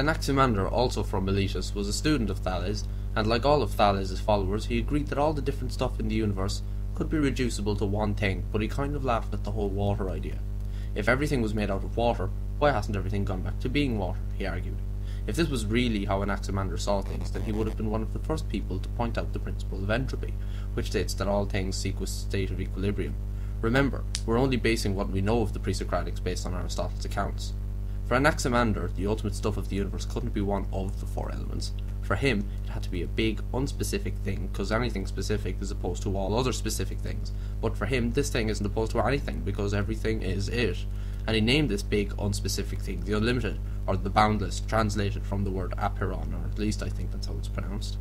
Anaximander, also from Miletus, was a student of Thales, and like all of Thales' followers, he agreed that all the different stuff in the universe could be reducible to one thing, but he kind of laughed at the whole water idea. If everything was made out of water, why hasn't everything gone back to being water? he argued. If this was really how Anaximander saw things, then he would have been one of the first people to point out the principle of entropy, which states that all things seek a state of equilibrium. Remember, we're only basing what we know of the pre-Socratics based on Aristotle's accounts. For Anaximander, the ultimate stuff of the universe couldn't be one of the four elements. For him, it had to be a big, unspecific thing, because anything specific is opposed to all other specific things. But for him, this thing isn't opposed to anything, because everything is it. And he named this big, unspecific thing the unlimited, or the boundless, translated from the word apeiron, or at least I think that's how it's pronounced.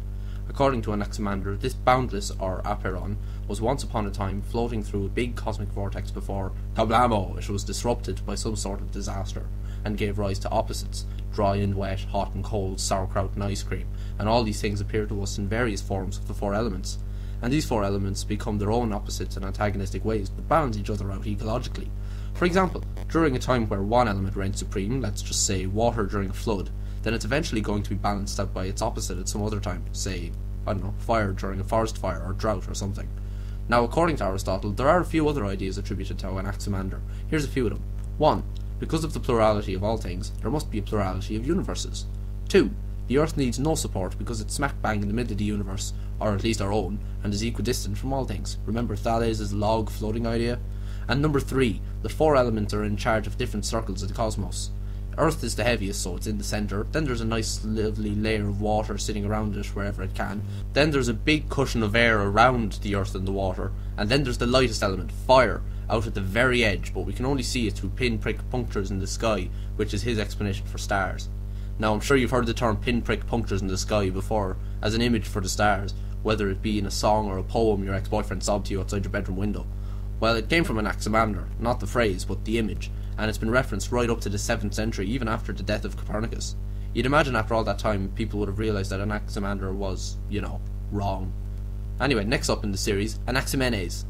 According to Anaximander, this boundless, or apeiron, was once upon a time floating through a big cosmic vortex before, kablamo, it was disrupted by some sort of disaster and gave rise to opposites dry and wet, hot and cold, sauerkraut and ice cream, and all these things appear to us in various forms of the four elements. And these four elements become their own opposites in antagonistic ways, but balance each other out ecologically. For example, during a time where one element reigns supreme, let's just say water during a flood, then it's eventually going to be balanced out by its opposite at some other time, say, I don't know, fire during a forest fire or drought or something. Now, according to Aristotle, there are a few other ideas attributed to Anaximander. Here's a few of them. 1. Because of the plurality of all things, there must be a plurality of universes. 2. The Earth needs no support because it's smack bang in the middle of the universe, or at least our own, and is equidistant from all things. Remember Thales' log floating idea? And number 3. The four elements are in charge of different circles of the cosmos. Earth is the heaviest, so it's in the centre. Then there's a nice, lovely layer of water sitting around it wherever it can. Then there's a big cushion of air around the Earth and the water. And then there's the lightest element, fire, out at the very edge, but we can only see it through pinprick punctures in the sky, which is his explanation for stars. Now, I'm sure you've heard the term pinprick punctures in the sky before as an image for the stars, whether it be in a song or a poem your ex boyfriend sobbed to you outside your bedroom window. Well, it came from Anaximander, not the phrase, but the image, and it's been referenced right up to the 7th century, even after the death of Copernicus. You'd imagine after all that time, people would have realised that Anaximander was, you know, wrong. Anyway, next up in the series, Anaximenes.